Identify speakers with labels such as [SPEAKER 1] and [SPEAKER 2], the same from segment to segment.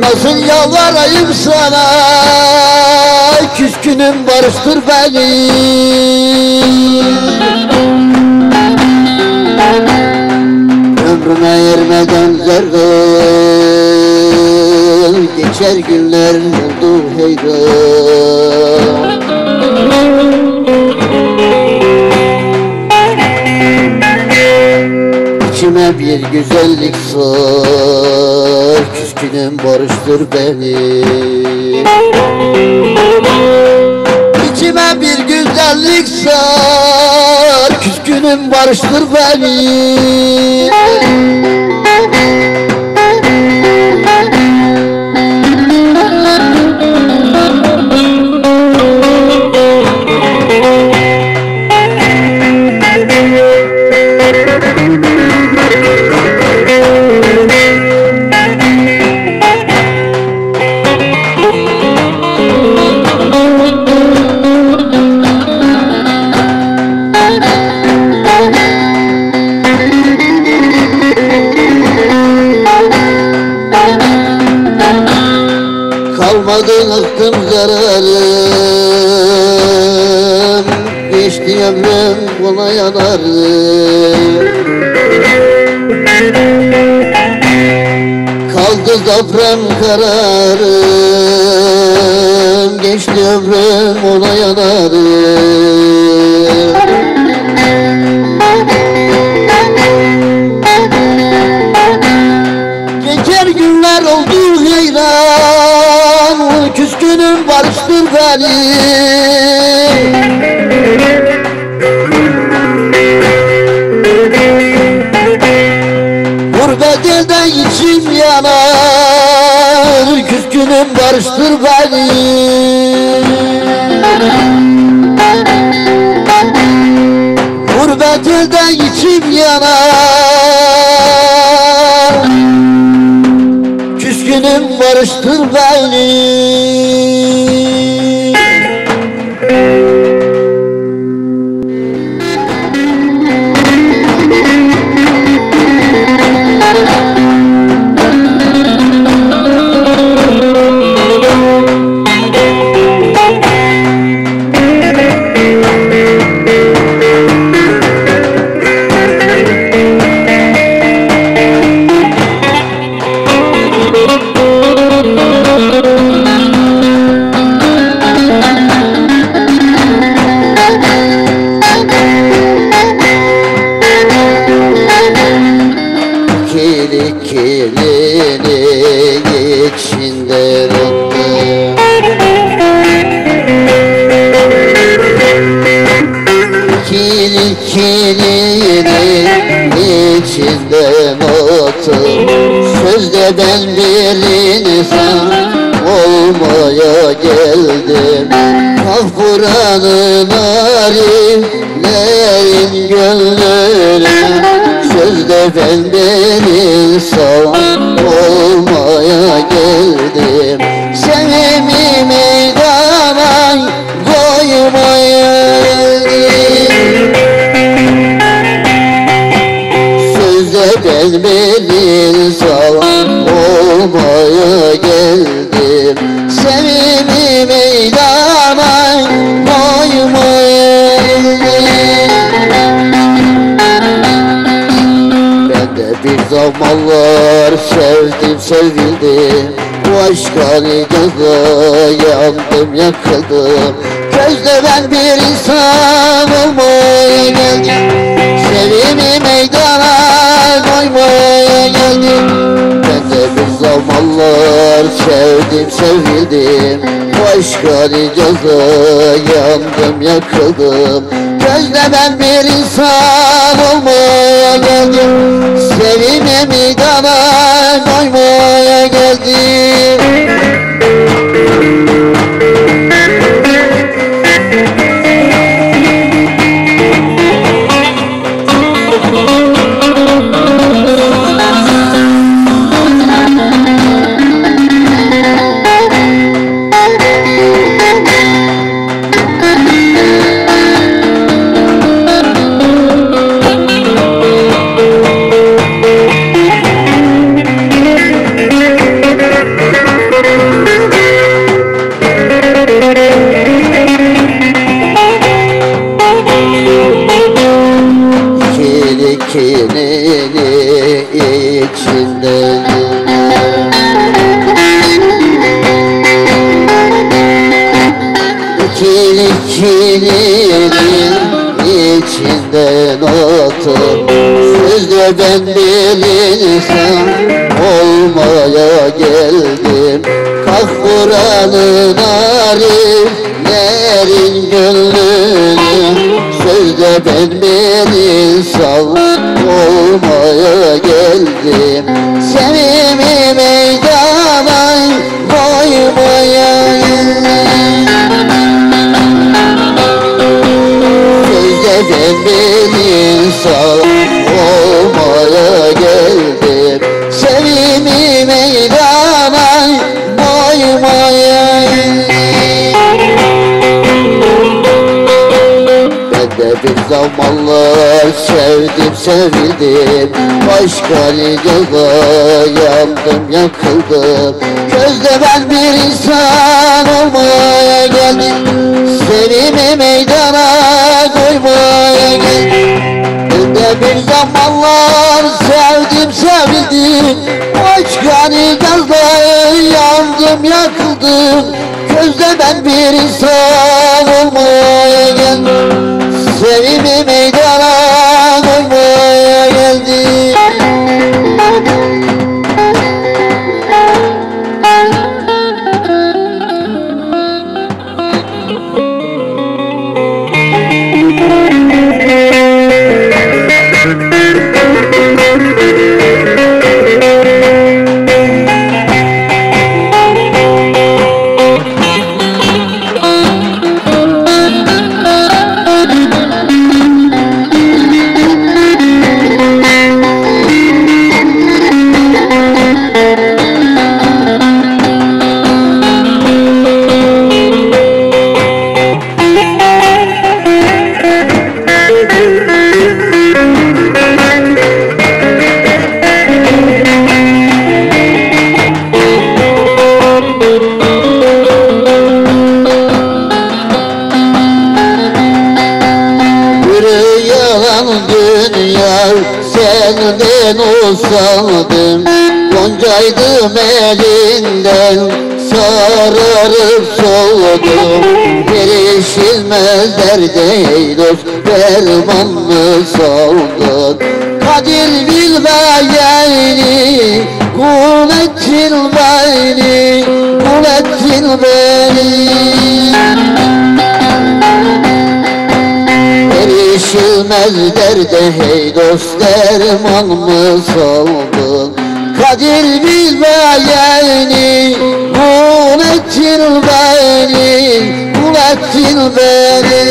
[SPEAKER 1] Nasıl yalvarayım sana? Küskünüm barıştır beni. Ömrüme ermeden zerre Geçer günler oldu heyran bir güzellik sar Küskünüm barıştır beni. İçime bir güzellik sar. Küskünüm barıştır beni Ömrüm buna yanarım Kaldı zaprem kararım Geçti ömrüm ona yanarım Geçer günler oldu heyran Küskünüm barıştır beni yanar Küskünüm barıştır beni. Gurbet elde içim yanar Küskünüm barıştır beni içinde notu Sözde ben bir olmaya geldim. Ah buranın ariflerin gönlünü Sözde ben bir insan olmaya zamanlar sevdim sevildim Bu aşka nigaza yandım yakıldım. Gözde ben bir insan olmaya geldim. Sevimi meydana koymaya geldim. Ben de bir zamanlar sevdim sevildim. Bu aşka nigaza yandım yakıldım Gözde ben bir insan olmaya geldim Sevime meydana koymaya geldim Bir zamanlar sevdim sevildim. Başka ligada yandım yakıldım. Gözde ben bir insan olmaya geldim. Sevimi meydana koymaya geldim? Ben bir zamanlar sevdim sevildim. Başka ligada yandım yakıldım. Gözde ben bir insan olmaya geldim Sevimi meydana senden usandım Goncaydım elinden sararıp soğudum. Erişilmez derde ey dost derman mı saldın Kadir bilmeyeni kul ettin beni Kul ettin beni Erişilmez derde hey dost derman mı saldın Kadir bilmeyeni kul ettin beni Kul ettin beni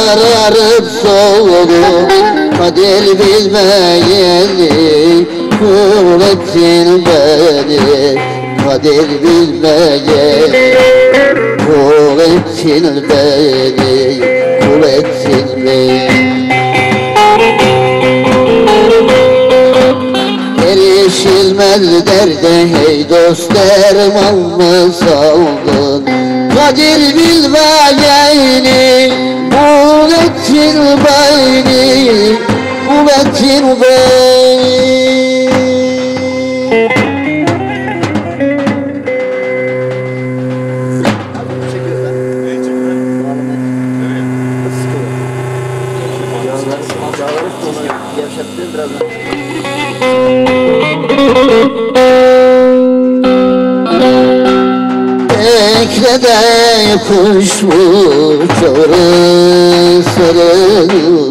[SPEAKER 1] sararıp soldum Kader bilmeyeni kul ettin beni. Kader bilmeyeni beni. Kul ettin beni. Erişilmez derde hey dost derman mı saldın Kadir bilmeyeni Beni Kul ettin beni Gevşettim biraz. Bekle de kuş uçarı sarı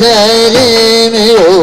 [SPEAKER 1] घर में हो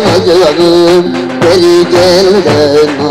[SPEAKER 1] canım, beri gel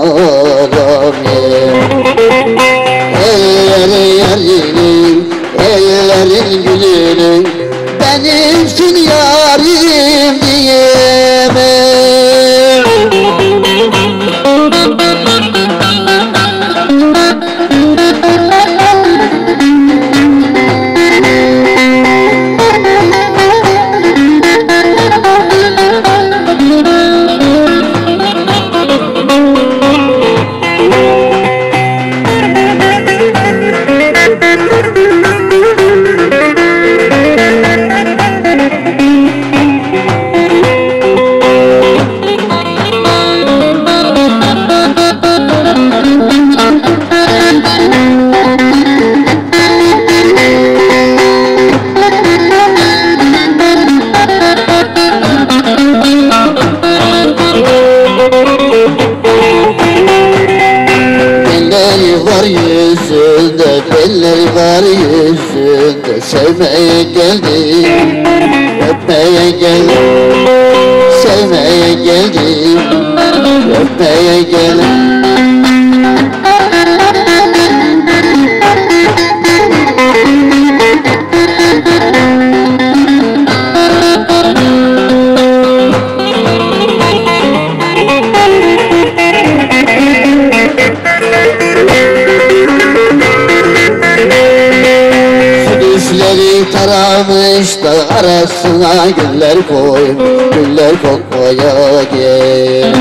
[SPEAKER 1] arasına güller koymuş Güller kokmaya gel.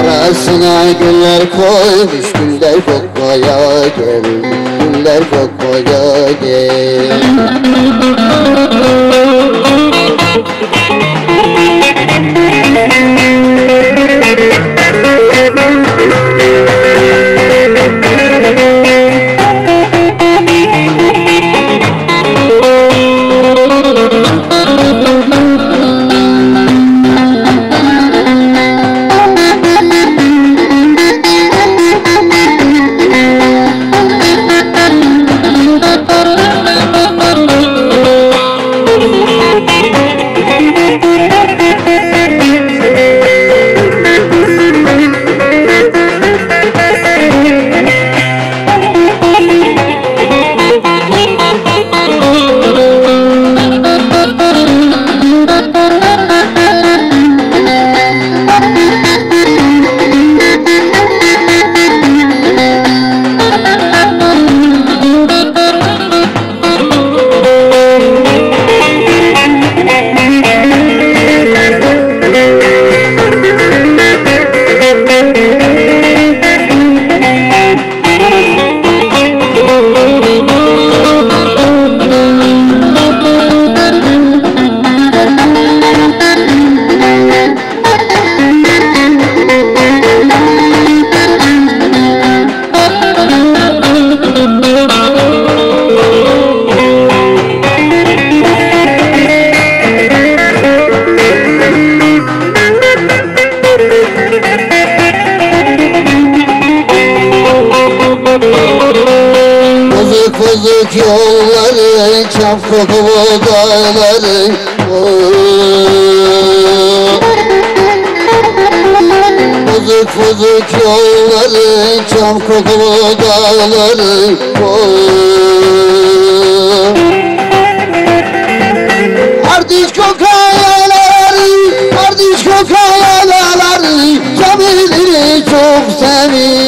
[SPEAKER 1] Arasına güller koymuş güller kokmaya gel Güller kokmaya yolları, çam kokulu dağları oh. Bozuk bozuk yolları, çam kokulu dağları oh. Ardiş kokayaları, ardiş kokayaları Camileri çok sevir